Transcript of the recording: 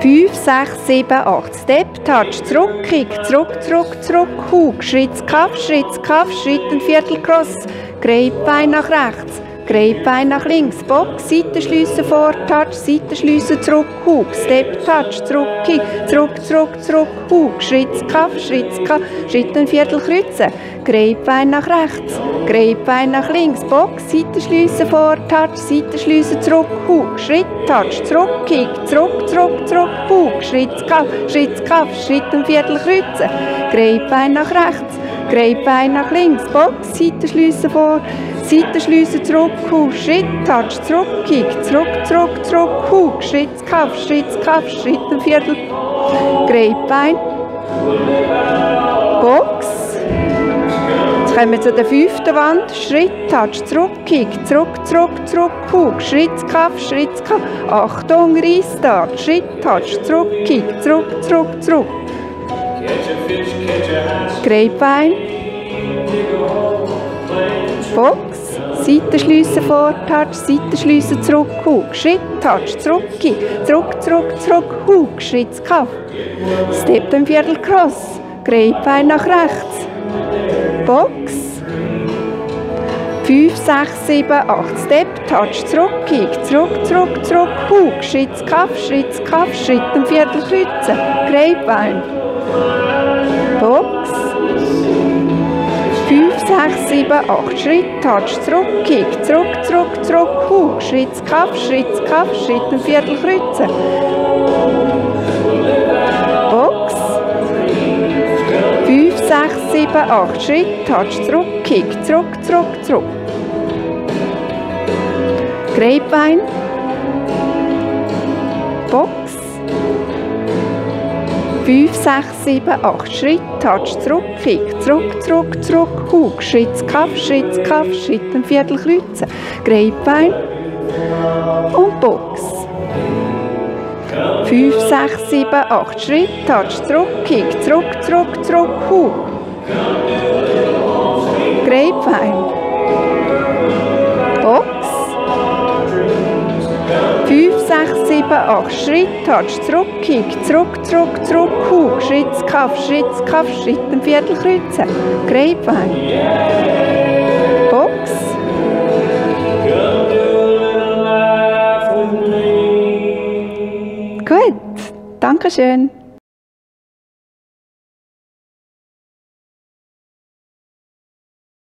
5, 6, 7, 8. Step, Touch, zurück, Kick, zurück, zurück, zurück, Hug, Schritt, Kaff, Schritt, Kaff, Schritt, ein Viertel, Cross, Bein nach rechts. Bein nach links, Box, Seitenschliessen vor, Touch, Seitenschliessen zurück, Hug, Step, Touch, zurück, Kick, zurück, zurück, zurück, Hug, Schritt, Kaff, Schritt, Kaff, Schritt ein Viertel kreuzen, Bein nach rechts, Bein nach links, Box, Seitenschliessen vor, Touch, Seitenschliessen zurück, Hug, Schritt, Touch, zurück, Kick, zurück, zurück, zurück, Hug, Schritt, Kaff, Schritt, Kaff, Schritt ein Viertel kreuzen, Bein nach rechts, Bein nach links, Box, Seitenschliessen vor, Seitenschliessen zurück, Hug, Schritt, Touch, zurück, Kick, zurück, zurück, zurück, Schritt, Kaff, Schritt, Kaff, Schritt, ein Viertel, Bein, Box. Jetzt kommen wir zu der fünften Wand, Schritt, Touch, zurück, Kick, zurück, zurück, zurück, Schritt, Kaff, Schritt, Kaff, Achtung, Restart, Schritt, Touch, zurück, Kick, zurück, zurück, zurück. Grapevine. Box. Seitenschliessen vor, Touch, Seitenschliessen zurück, Hug, Schritt, Touch, zurück, zurück, zurück, zurück, Hug, Schritt, Kaff. Step ein Viertel Cross, Grapevine nach rechts. Box. 5, 6, 7, 8. Step, Touch, zurück, zurück, zurück, zurück, Hug, Schritt, Kaff, Schritt, Kaff, Schritt, ein Viertel kreuzen, Grapevine. Box. 5, 6, 7, 8. Schritt, Touch, zurück, Kick, zurück, zurück, zurück, Hug, Schritt, Kaff, Schritt, Kaff, Schritt, ein Viertel kreuzen. Box. 5, 6, 7, 8. Schritt, Touch, zurück, Kick, zurück, zurück, zurück. Grapevine. Box. 5, 6, 7, 8 Schritt, Touch, zurück, Kick, zurück, zurück, zurück, Hug, Schritt, Kaff, Schritt, Kaff, Schritt, ein Viertel kreuzen, Grapevine und Box. 5, 6, 7, 8 Schritt, Touch, zurück, Kick, zurück, zurück, zurück, Hug. Grapevine. 7, 8 Schritt, Touch, zurück, Kick, zurück, zurück, zurück, Hug, Schritt, Kaff, Schritt, Kaff, Schritt, ein Viertel kreuzen, Grapevine. Box. Gut, danke schön.